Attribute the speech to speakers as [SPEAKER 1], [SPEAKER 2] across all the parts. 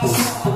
[SPEAKER 1] Thank pues,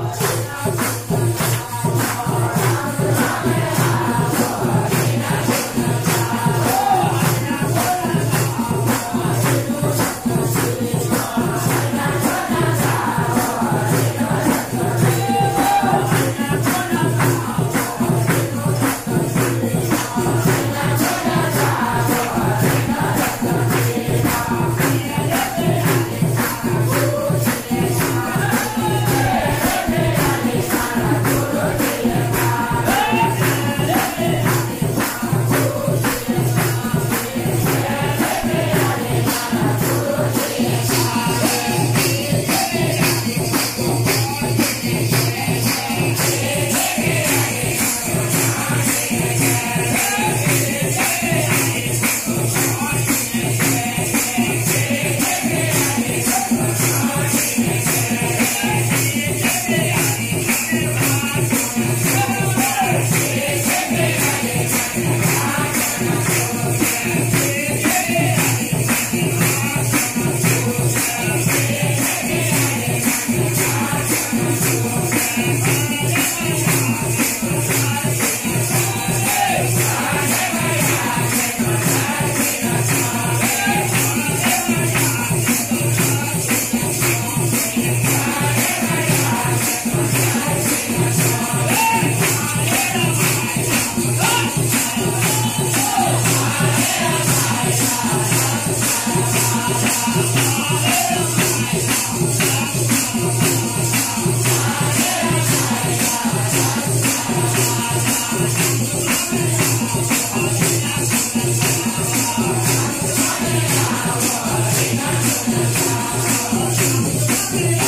[SPEAKER 2] Yeah.